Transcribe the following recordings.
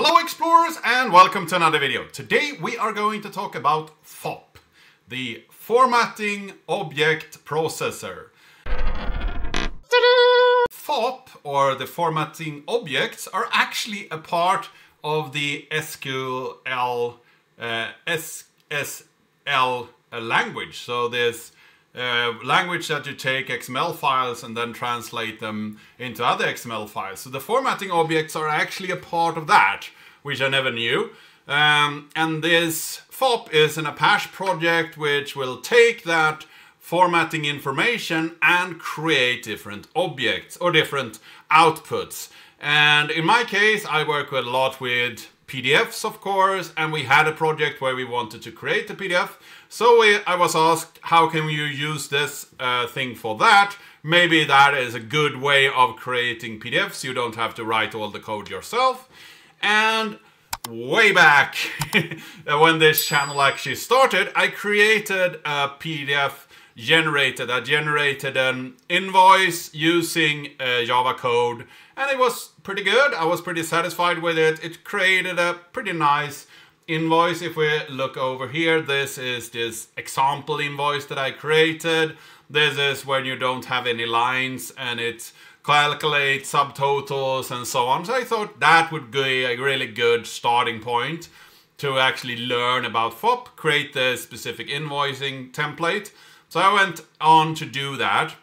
Hello explorers and welcome to another video. Today we are going to talk about FOP, the Formatting Object Processor. FOP, or the formatting objects, are actually a part of the SQL uh, XSL language. So there's uh, language that you take XML files and then translate them into other XML files. So the formatting objects are actually a part of that, which I never knew. Um, and this FOP is an Apache project which will take that formatting information and create different objects or different outputs. And in my case, I work a lot with PDFs, of course, and we had a project where we wanted to create a PDF. So we, I was asked, how can you use this uh, thing for that? Maybe that is a good way of creating PDFs. You don't have to write all the code yourself. And way back when this channel actually started, I created a PDF generated. I generated an invoice using uh, Java code and it was pretty good. I was pretty satisfied with it. It created a pretty nice invoice. If we look over here, this is this example invoice that I created. This is when you don't have any lines and it calculates subtotals and so on. So I thought that would be a really good starting point to actually learn about FOP, create the specific invoicing template. So I went on to do that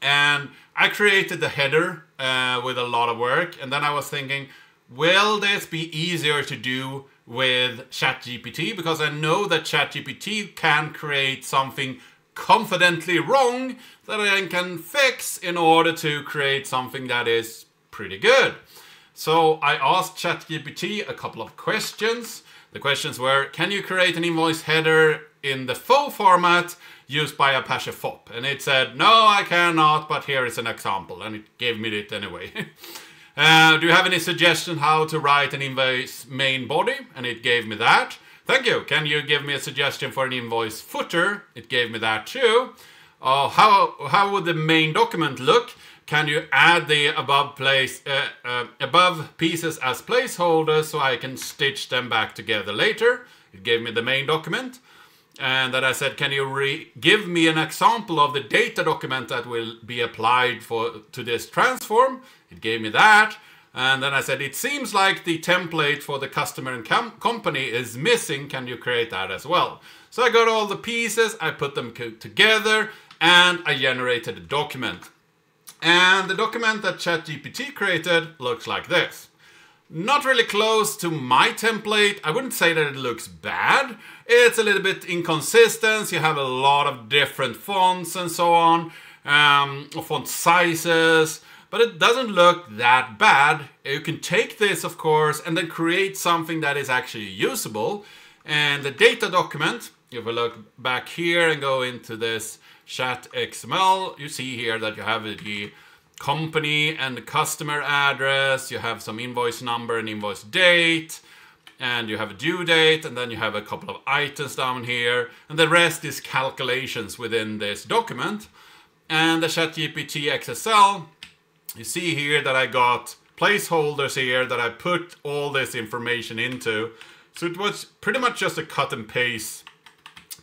and I created the header uh, with a lot of work and then I was thinking, will this be easier to do with ChatGPT? Because I know that ChatGPT can create something confidently wrong that I can fix in order to create something that is pretty good. So I asked ChatGPT a couple of questions. The questions were, can you create an invoice header in the FO format used by Apache FOP. And it said, no, I cannot, but here is an example. And it gave me it anyway. uh, do you have any suggestion how to write an invoice main body? And it gave me that. Thank you. Can you give me a suggestion for an invoice footer? It gave me that too. Uh, how, how would the main document look? Can you add the above place uh, uh, above pieces as placeholders so I can stitch them back together later? It gave me the main document and that I said, can you give me an example of the data document that will be applied for to this transform? It gave me that. And then I said, it seems like the template for the customer and com company is missing. Can you create that as well? So I got all the pieces, I put them together, and I generated a document. And the document that ChatGPT created looks like this. Not really close to my template. I wouldn't say that it looks bad. It's a little bit inconsistent. You have a lot of different fonts and so on, um, font sizes, but it doesn't look that bad. You can take this, of course, and then create something that is actually usable. And the data document, if we look back here and go into this chat XML, you see here that you have the company and the customer address, you have some invoice number and invoice date, and you have a due date, and then you have a couple of items down here, and the rest is calculations within this document. And the ChatGPT XSL, you see here that I got placeholders here that I put all this information into. So it was pretty much just a cut and paste,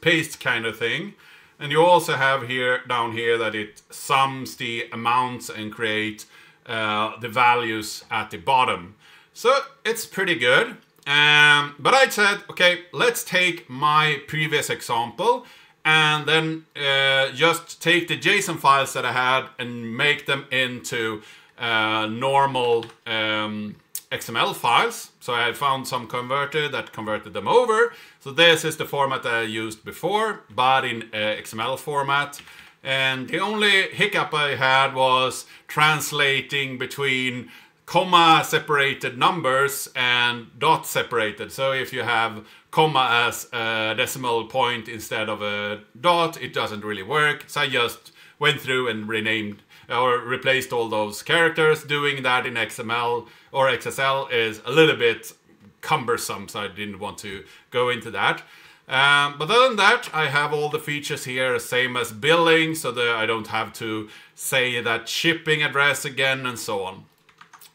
paste kind of thing. And you also have here down here that it sums the amounts and create uh, the values at the bottom. So it's pretty good. Um, but I said, okay, let's take my previous example and then uh, just take the JSON files that I had and make them into uh, normal um, XML files. So I found some converter that converted them over. So this is the format that I used before, but in uh, XML format. And the only hiccup I had was translating between comma separated numbers and dot separated. So if you have comma as a decimal point instead of a dot, it doesn't really work. So I just went through and renamed or replaced all those characters. Doing that in XML or XSL is a little bit cumbersome, so I didn't want to go into that. Um, but other than that, I have all the features here, same as billing, so that I don't have to say that shipping address again and so on.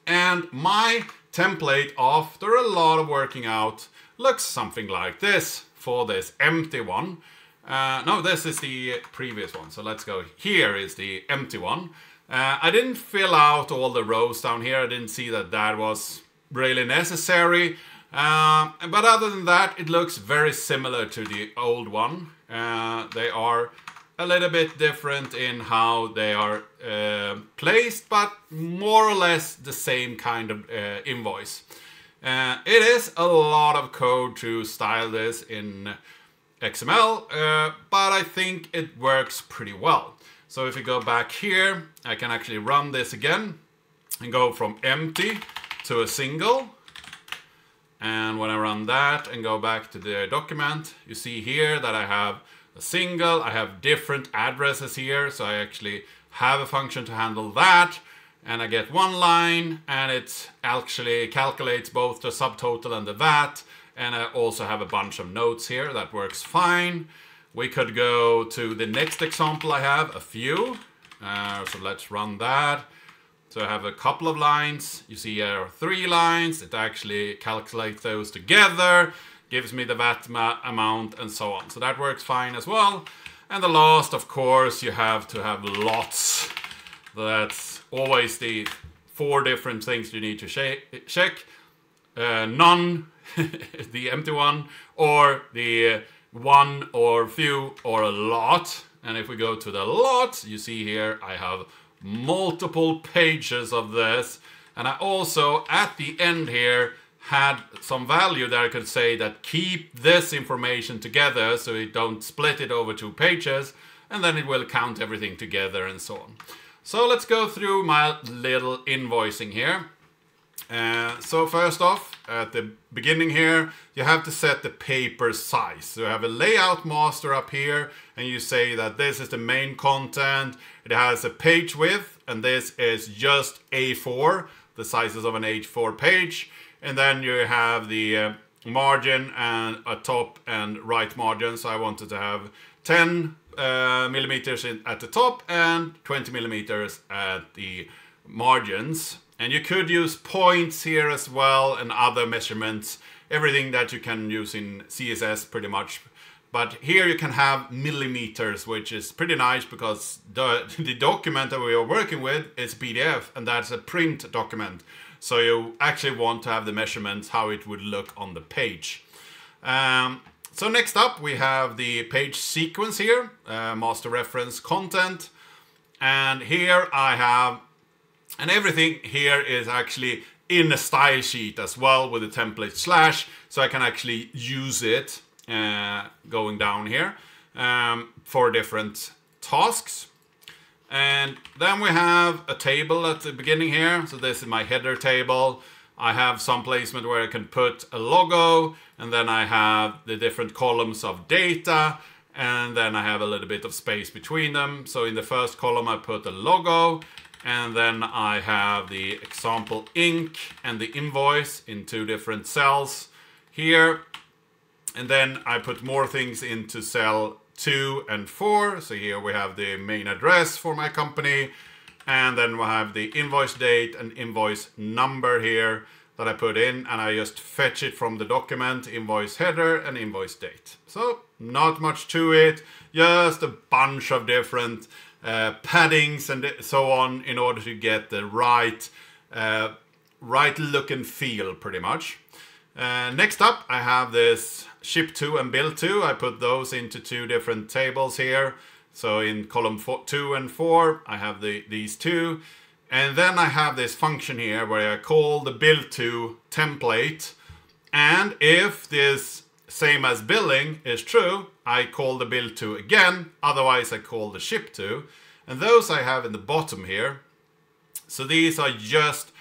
And my template after a lot of working out looks something like this for this empty one. Uh, no, this is the previous one. So let's go. Here is the empty one. Uh, I didn't fill out all the rows down here. I didn't see that that was really necessary. Uh, but other than that, it looks very similar to the old one. Uh, they are a little bit different in how they are uh, placed, but more or less the same kind of uh, invoice. Uh, it is a lot of code to style this in XML, uh, but I think it works pretty well. So if you go back here, I can actually run this again and go from empty to a single. And when I run that and go back to the document, you see here that I have a single, I have different addresses here, so I actually have a function to handle that. And I get one line, and it actually calculates both the subtotal and the VAT. And I also have a bunch of notes here that works fine. We could go to the next example I have, a few. Uh, so let's run that. So I have a couple of lines. You see here are three lines. It actually calculates those together gives me the VAT amount and so on. So that works fine as well. And the last, of course, you have to have lots. That's always the four different things you need to check. Uh, none, the empty one, or the one or few or a lot. And if we go to the lot, you see here I have multiple pages of this. And I also, at the end here, had some value that I could say that keep this information together so you don't split it over two pages and then it will count everything together and so on. So let's go through my little invoicing here. Uh, so first off, at the beginning here, you have to set the paper size. So you have a layout master up here and you say that this is the main content. It has a page width and this is just A4, the sizes of an A4 page and then you have the uh, margin and a top and right margin. So I wanted to have 10 uh, millimeters in, at the top and 20 millimeters at the margins. And you could use points here as well and other measurements, everything that you can use in CSS pretty much. But here you can have millimeters, which is pretty nice because the, the document that we are working with is PDF and that's a print document. So you actually want to have the measurements how it would look on the page. Um, so next up we have the page sequence here, uh, master reference content. And here I have, and everything here is actually in a style sheet as well with the template slash. So I can actually use it uh, going down here um, for different tasks. And then we have a table at the beginning here. So this is my header table. I have some placement where I can put a logo and then I have the different columns of data and then I have a little bit of space between them. So in the first column I put a logo and then I have the example Inc. and the invoice in two different cells here. And then I put more things into cell 2 and 4. So here we have the main address for my company. And then we have the invoice date and invoice number here that I put in. And I just fetch it from the document, invoice header and invoice date. So not much to it, just a bunch of different uh, paddings and so on in order to get the right, uh, right look and feel pretty much. Uh, next up, I have this ship to and bill to. I put those into two different tables here. So in column four, two and four, I have the, these two. And then I have this function here where I call the bill to template. And if this same as billing is true, I call the build to again. Otherwise, I call the ship to. And those I have in the bottom here. So these are just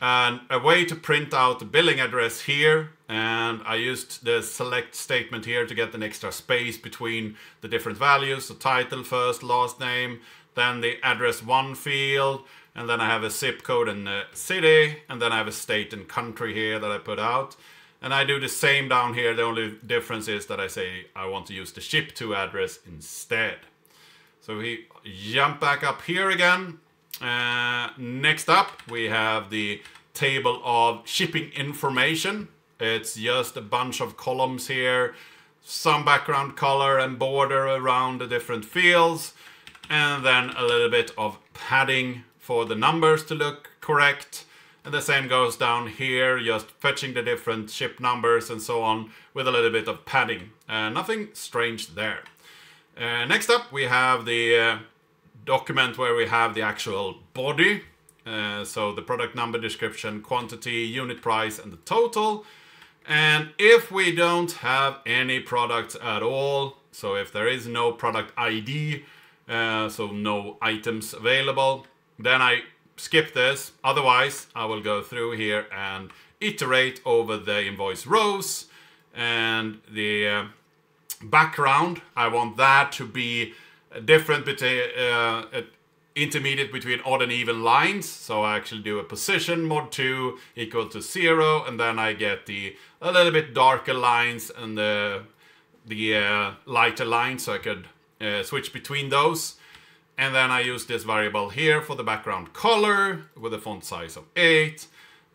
and a way to print out the billing address here and I used the select statement here to get an extra space between the different values, the title first, last name, then the address one field, and then I have a zip code and a city, and then I have a state and country here that I put out. And I do the same down here, the only difference is that I say I want to use the ship to address instead. So we jump back up here again. Uh, next up, we have the table of shipping information. It's just a bunch of columns here, some background color and border around the different fields, and then a little bit of padding for the numbers to look correct. And the same goes down here, just fetching the different ship numbers and so on with a little bit of padding. Uh, nothing strange there. Uh, next up, we have the uh, document where we have the actual body. Uh, so the product number, description, quantity, unit price, and the total. And if we don't have any products at all, so if there is no product ID, uh, so no items available, then I skip this. Otherwise, I will go through here and iterate over the invoice rows and the uh, background. I want that to be different between uh, intermediate between odd and even lines. So I actually do a position mod 2 equal to 0 and then I get the a little bit darker lines and the, the uh, lighter lines so I could uh, switch between those. And then I use this variable here for the background color with a font size of 8.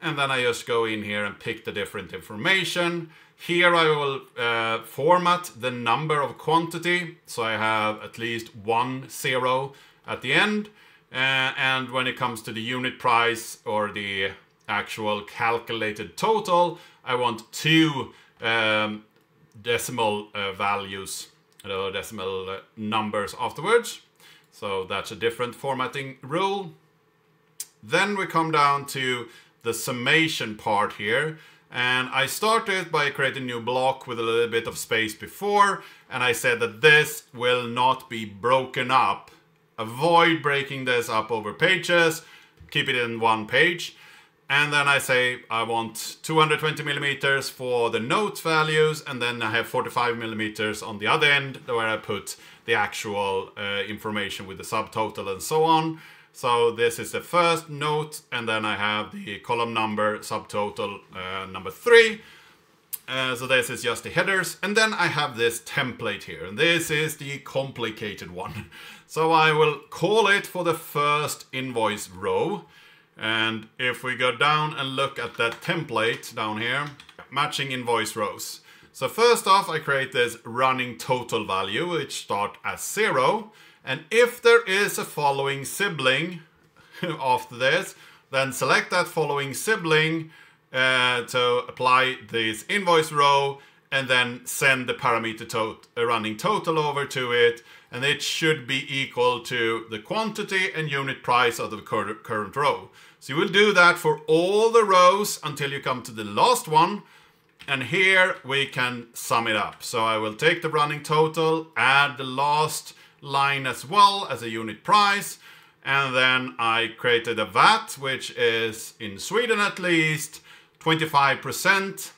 And then I just go in here and pick the different information. Here I will uh, format the number of quantity. So I have at least one zero at the end. Uh, and when it comes to the unit price or the actual calculated total, I want two um, decimal uh, values, uh, decimal numbers afterwards. So that's a different formatting rule. Then we come down to the summation part here. And I started by creating a new block with a little bit of space before. And I said that this will not be broken up avoid breaking this up over pages, keep it in one page. And then I say I want 220 millimeters for the note values, and then I have 45 millimeters on the other end where I put the actual uh, information with the subtotal and so on. So this is the first note, and then I have the column number subtotal uh, number three. Uh, so this is just the headers. And then I have this template here. And this is the complicated one. So I will call it for the first invoice row. And if we go down and look at that template down here, matching invoice rows. So first off, I create this running total value, which start as zero. And if there is a following sibling after this, then select that following sibling uh, to apply this invoice row and then send the parameter to running total over to it and it should be equal to the quantity and unit price of the current row. So you will do that for all the rows until you come to the last one and here we can sum it up. So I will take the running total, add the last line as well as a unit price and then I created a VAT which is in Sweden at least 25%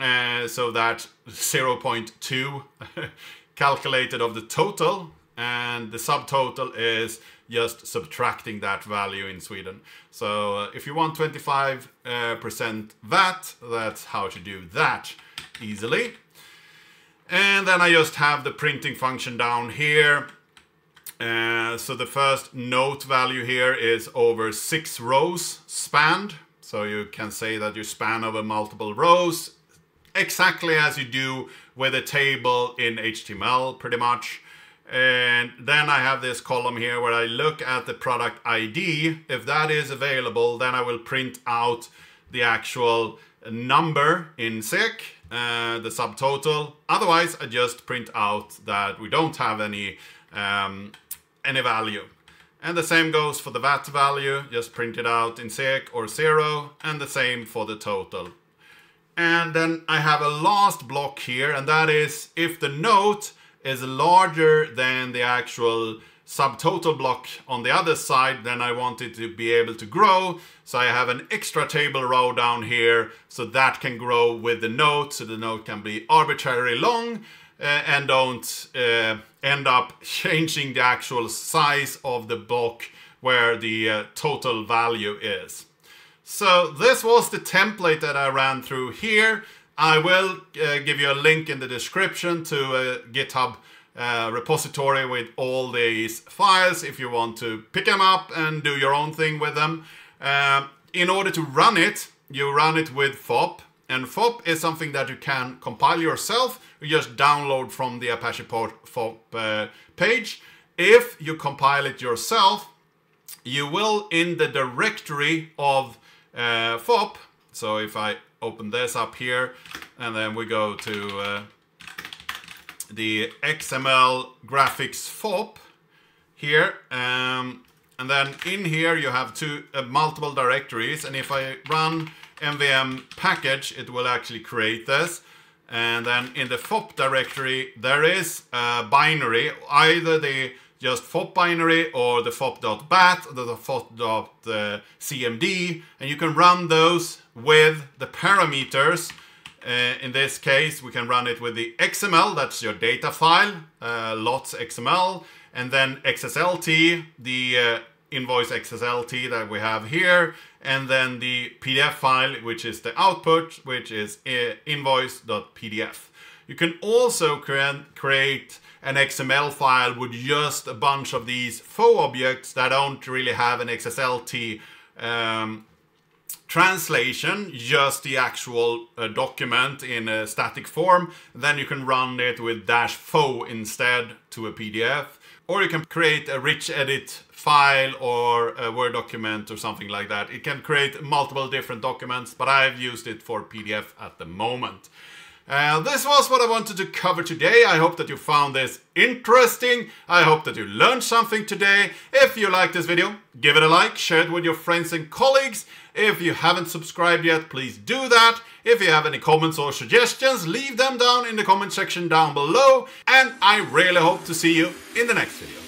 uh, so that 0.2 calculated of the total and the subtotal is just subtracting that value in Sweden. So uh, if you want 25% uh, VAT, that's how to do that easily. And then I just have the printing function down here. Uh, so the first note value here is over six rows spanned. So you can say that you span over multiple rows exactly as you do with a table in HTML pretty much. And then I have this column here where I look at the product ID. If that is available, then I will print out the actual number in SEK, uh, the subtotal. Otherwise, I just print out that we don't have any, um, any value. And the same goes for the VAT value, just print it out in SEK or zero, and the same for the total. And then I have a last block here, and that is if the note is larger than the actual subtotal block on the other side, then I want it to be able to grow. So I have an extra table row down here, so that can grow with the note, so the note can be arbitrarily long and don't uh, end up changing the actual size of the block where the uh, total value is. So this was the template that I ran through here. I will uh, give you a link in the description to a GitHub uh, repository with all these files if you want to pick them up and do your own thing with them. Uh, in order to run it, you run it with FOP. And FOP is something that you can compile yourself. You just download from the Apache FOP uh, page. If you compile it yourself, you will in the directory of uh, FOP. So if I open this up here and then we go to uh, the XML graphics FOP here. Um, and then in here you have two uh, multiple directories. And if I run mvn package, it will actually create this. And then in the FOP directory, there is a binary, either the just FOP binary or the FOP.bat the FOP.cmd. And you can run those with the parameters. Uh, in this case, we can run it with the XML, that's your data file, uh, lots XML, and then XSLT, the uh, invoice XSLT that we have here, and then the PDF file, which is the output, which is uh, invoice.pdf. You can also create an XML file with just a bunch of these FO objects that don't really have an XSLT um, translation, just the actual uh, document in a static form. Then you can run it with dash FO instead to a PDF. Or you can create a rich edit file or a Word document or something like that. It can create multiple different documents, but I've used it for PDF at the moment. Uh, this was what I wanted to cover today. I hope that you found this interesting. I hope that you learned something today. If you liked this video, give it a like, share it with your friends and colleagues. If you haven't subscribed yet, please do that. If you have any comments or suggestions, leave them down in the comment section down below. And I really hope to see you in the next video.